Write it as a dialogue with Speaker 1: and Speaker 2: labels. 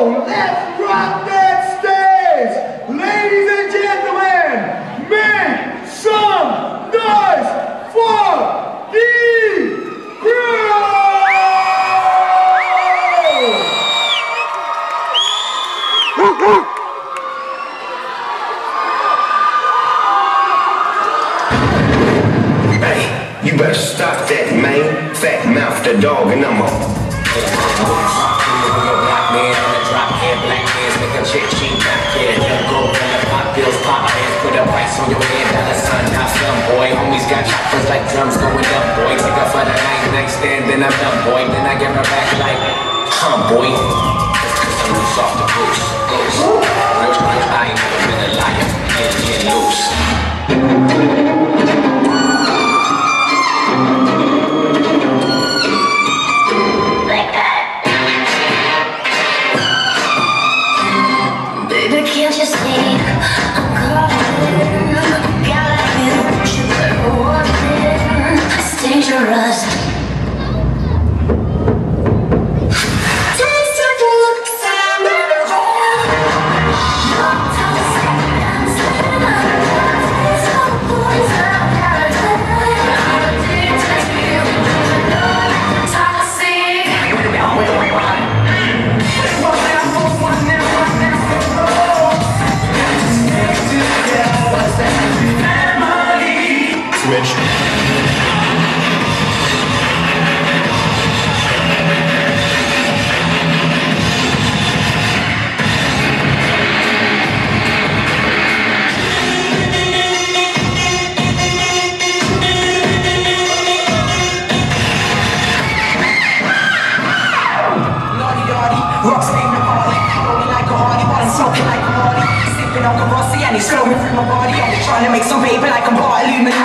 Speaker 1: So let's rock that stage! Ladies and gentlemen, make some noise for the crew!
Speaker 2: Hey, you better stop that, man. Fat mouth the dog and I'm a
Speaker 3: Drop, hair, black hands, make a chick cheap back here. Young go when the pop bills pop hands, put a price on your head, dollar sign, now some boy. Homies got choppers like drums going up, boy. Take her for the night, nightstand, then I'm done, boy. Then I give her back like, huh, boy.
Speaker 4: Rocks name the party. Rolling like a Harley while I'm smoking like a Marley. Sipping on Cabrossi and he's flowing through my body. I'm trying to make some paper like I'm Illuminati.